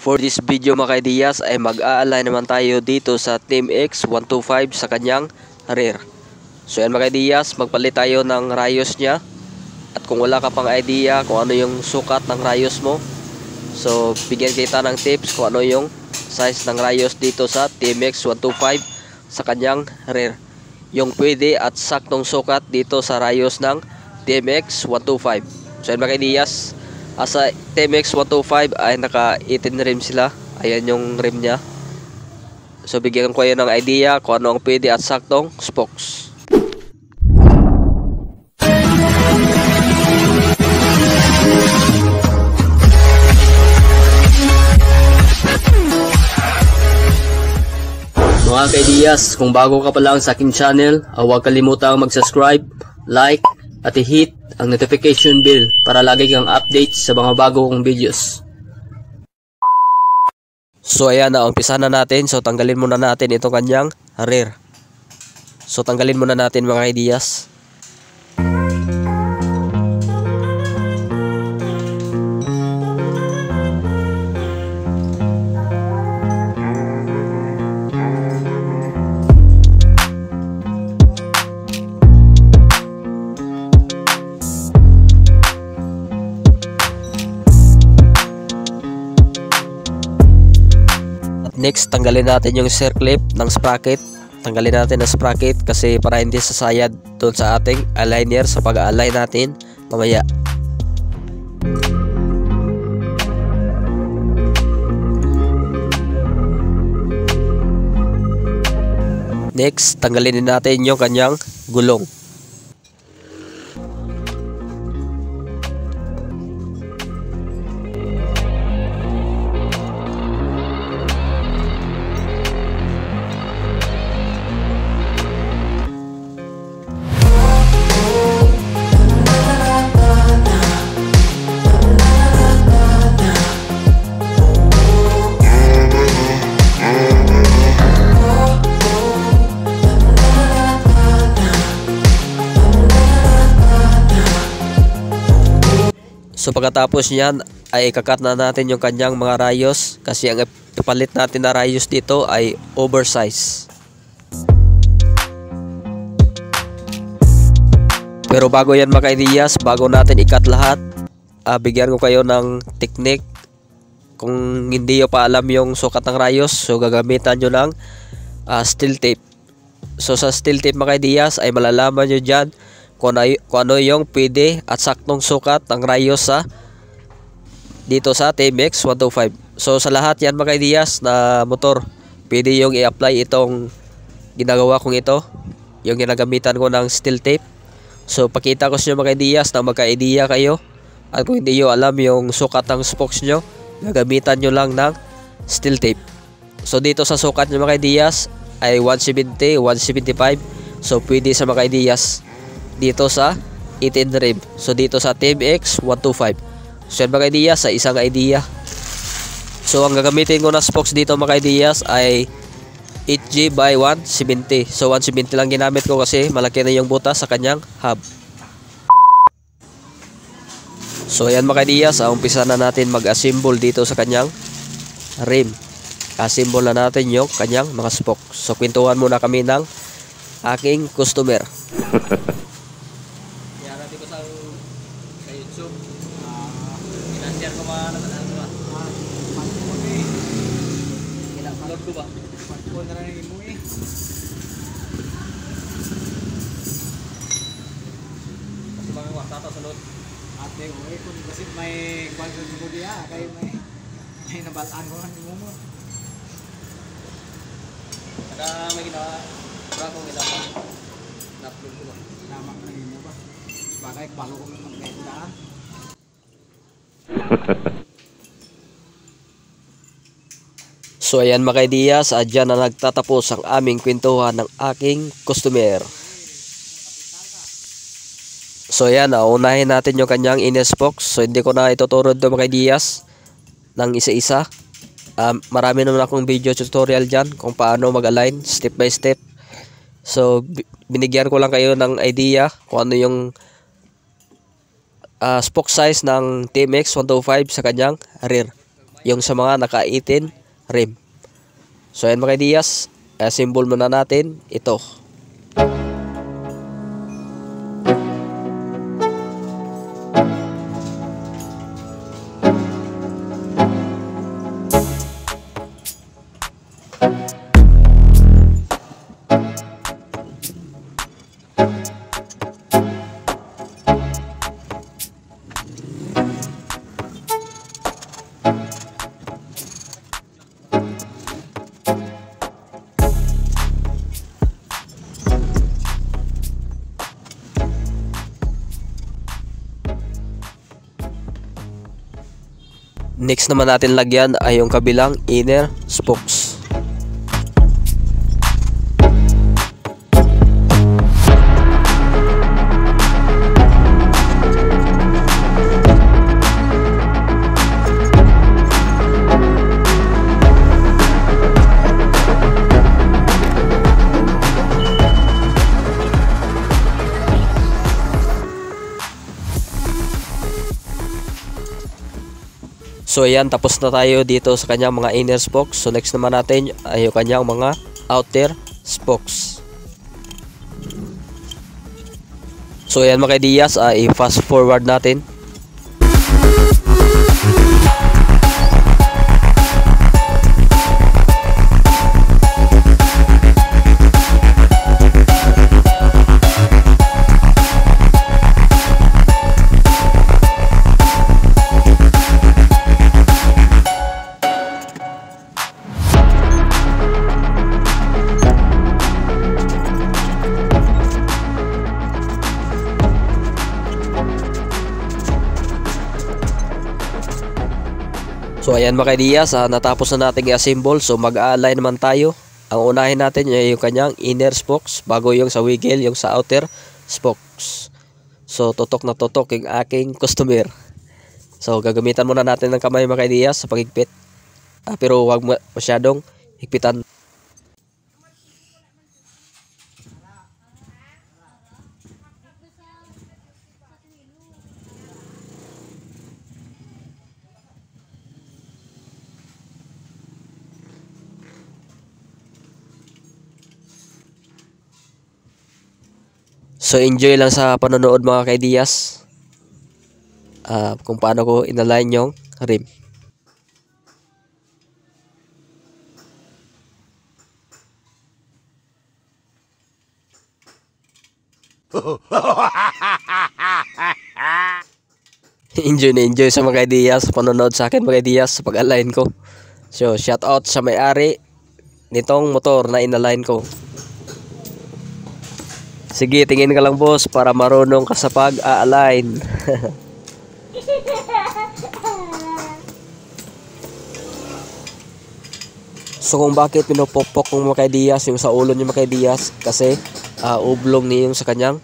For this video mga kaidiyas ay mag-aalay naman tayo dito sa Team X 125 sa kanyang rear. So yan mga kaidiyas, magpalit tayo ng rayos niya. At kung wala ka pang idea kung ano yung sukat ng rayos mo, so bigyan kita ng tips kung ano yung size ng rayos dito sa TMX 125 sa kanyang rear. Yung pwede at saktong sukat dito sa rayos ng TMX 125. So yan mga kaidiyas, Asa TMX 125 ay naka 18 rim sila. Ayan yung rim niya. So bigyan ko kayo ng idea kung ano ang pwede at saktong spokes. Mga kaidiyas, kung bago ka pa lang sa aking channel, uh, huwag kalimutang mag-subscribe, like, at i-hit ang notification bell para lagi kang update sa mga bago kong videos. So ayan na, umpisa na natin. So tanggalin muna natin itong kanyang rear. So tanggalin muna natin mga ideas. Next, tanggalin natin yung circlip ng sprocket. Tanggalin natin ang sprocket kasi para hindi sasayad doon sa ating aligner sa pag-align natin mamaya. Next, tanggalin din natin yung kanyang gulong. So pagkatapos niyan ay ikakat na natin yung kanyang mga rayos kasi ang ipalit natin na rayos dito ay oversize. Pero bago yan mga ideas, bago natin ikat lahat, uh, bigyan ko kayo ng technique. Kung hindi nyo pa alam yung sukat ng rayos, so gagamitan nyo ng uh, steel tape. So sa steel tape mga ideas ay malalaman nyo dyan kung ano, kung ano yung pwede at saktong sukat ng rayos sa dito sa TMX 125. So sa lahat yan mga ideas na motor, pwede yung i-apply itong ginagawa kong ito, yung ginagamitan ko ng steel tape. So pakita ko sa inyo mga ideas na magka-idea kayo at kung hindi nyo alam yung sukat ng spokes nyo, gagamitan nyo lang ng steel tape. So dito sa sukat nyo mga ideas ay 170, 175. So pwede sa mga ideas dito sa 18 rim. So dito sa TMX 125. So yan mga idea sa isang idea. So ang gagamitin ko na spokes dito mga ideas ay 8G by 170. So 170 lang ginamit ko kasi malaki na yung butas sa kanyang hub. So ayan mga ideas, umpisa na natin mag-assemble dito sa kanyang rim. Assemble na natin yung kanyang mga spokes. So kwentuhan muna kami ng aking customer. share ko mga natanaan ko ba? Kinapalod ko ba? Pagkuhan na rin mo eh. Kasi mga wakta sa sunod. Ate, uy, kung kasi may kwalto mo diya, kaya may may nabalaan ko ang mo mo. Saka may ginawa, wala kong ginawa. Na-upload ko ba? Namak na mo ba? Bagay, balo ko ng mga daan. So ayan mga ideas, adyan na nagtatapos ang aming kwentuhan ng aking customer. So ayan, unahin natin yung kanyang ines box. So hindi ko na ituturo doon mga ideas ng isa-isa. Um, marami naman akong video tutorial dyan kung paano mag-align step by step. So binigyan ko lang kayo ng idea kung ano yung uh, spoke size ng TMX 125 sa kanyang rear. yung sa mga naka-18 rim. So ayan mga ideas, uh, symbol muna natin ito. Next naman natin lagyan ay yung kabilang inner spokes. So ayan, tapos na tayo dito sa kanyang mga inner spokes. So next naman natin ay yung kanyang mga outer spokes. So ayan mga ideas, uh, i-fast forward natin. So ayan mga ideas, uh, natapos na natin i-assemble. So mag-align naman tayo. Ang unahin natin ay yung kanyang inner spokes bago yung sa wiggle, yung sa outer spokes. So tutok na tutok yung aking customer. So gagamitan muna natin ng kamay mga ideas sa pagigpit. Uh, pero huwag masyadong higpitan. So enjoy lang sa panonood mga kaidiyas. Uh, kung paano ko inalign yung rim. enjoy na enjoy sa mga ideas panonood sa akin mga ideas sa pag-align ko. So shout out sa may-ari nitong motor na inalign ko. Sige, tingin ka lang boss para marunong ka sa pag-align. so kung bakit pinupokpok ng mga kaidiyas yung sa ulo niya mga kaidiyas kasi uh, ublong niya yung sa kanyang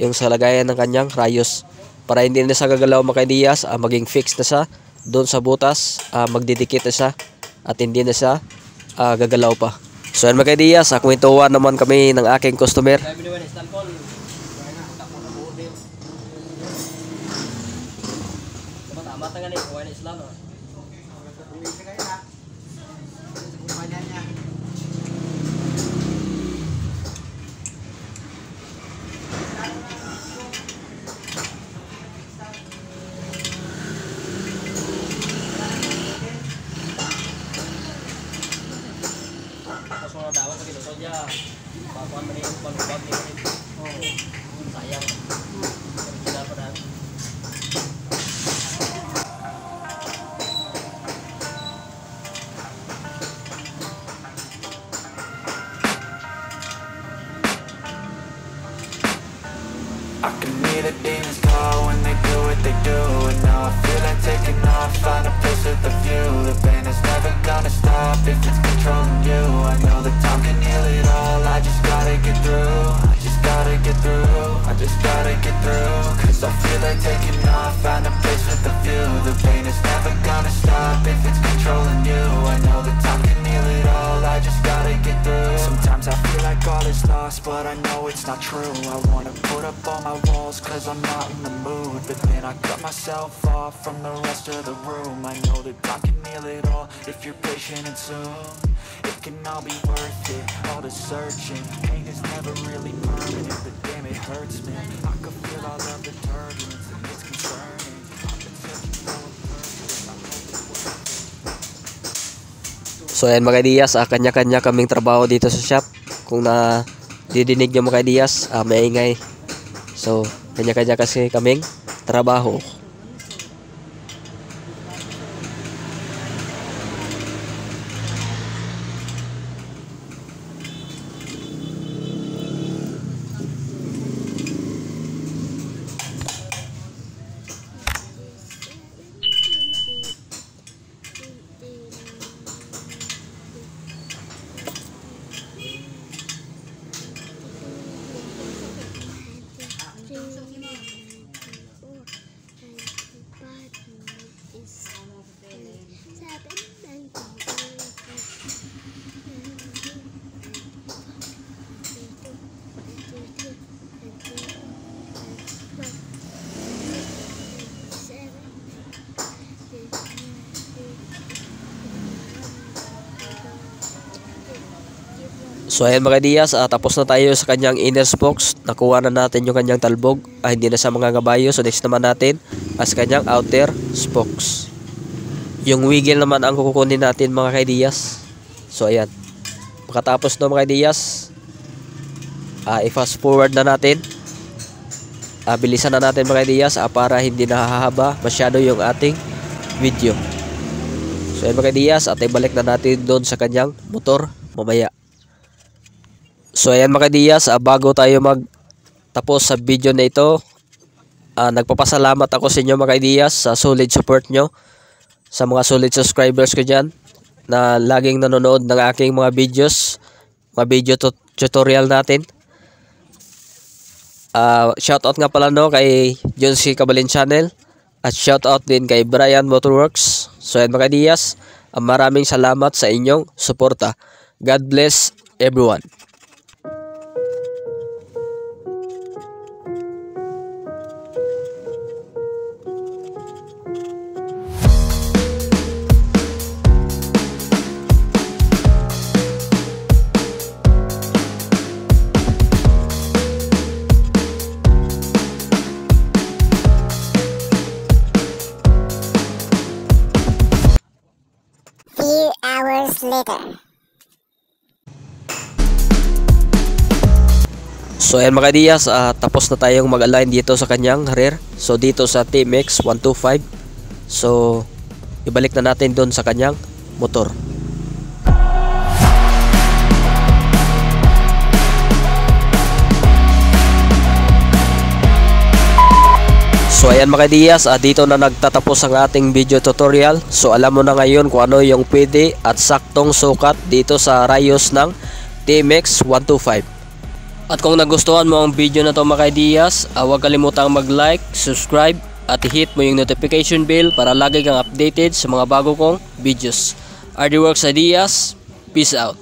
yung sa lagayan ng kanyang rayos para hindi na siya gagalaw mga kaidiyas uh, maging fixed na siya doon sa butas uh, magdidikit na siya at hindi na siya uh, gagalaw pa So yan mga ideas, sa kwentuhan naman kami ng aking customer. Tama tangan ni, kuha na Islam. pakuan man yung palubag ni Oh. Sayang. I like taking off, find a place with a view. The pain is never gonna stop if it's controlling you. I know that time can heal it all, I just gotta get through Sometimes I feel like all is lost, but I know it's not true. I wanna put up all my walls cause I'm not in the mood. But then I cut myself off from the rest of the room. I know that God can heal it all if you're patient and soon. It can all be worth it, all the searching. Pain is never really permanent, but damn it hurts me I can feel all of the turbulence So ayan mga Diyas, ah, kanya-kanya kaming trabaho dito sa shop. Kung na didinig nyo mga Diyas, ah, maingay. So kanya-kanya kasi kaming trabaho. So ayan mga Diyas, ah, tapos na tayo sa kanyang inner spokes. Nakuha na natin yung kanyang talbog. Ah, hindi na sa mga gabayo. So next naman natin as kanyang outer spokes. Yung wiggle naman ang kukunin natin mga kaidiyas. So ayan. Makatapos na mga kaidiyas, ah, i-fast forward na natin. Ah, bilisan na natin mga kaidiyas ah, para hindi nahahaba masyado yung ating video. So ayan mga kaidiyas, at ibalik na natin doon sa kanyang motor mamaya. So ayan mga Diyas, ah, bago tayo mag tapos sa video na ito, ah, nagpapasalamat ako sa inyo mga Diyas sa solid support nyo, sa mga solid subscribers ko dyan, na laging nanonood ng aking mga videos, mga video tut- tutorial natin. Ah, shoutout nga pala no kay John C. Cabalin Channel at shoutout din kay Brian Motorworks. So ayan mga Diyas, ah, maraming salamat sa inyong suporta. God bless everyone. Later. So ayan mga Diyas, ah, tapos na tayong mag-align dito sa kanyang rear. So dito sa TMX 125. So ibalik na natin doon sa kanyang motor. So ayan mga Diyas, ah, dito na nagtatapos ang ating video tutorial. So alam mo na ngayon kung ano yung pwede at saktong sukat dito sa rayos ng TMX 125. At kung nagustuhan mo ang video na to mga Diyas, ah, huwag kalimutang mag-like, subscribe at hit mo yung notification bell para lagi kang updated sa mga bago kong videos. RD Works Ideas, peace out.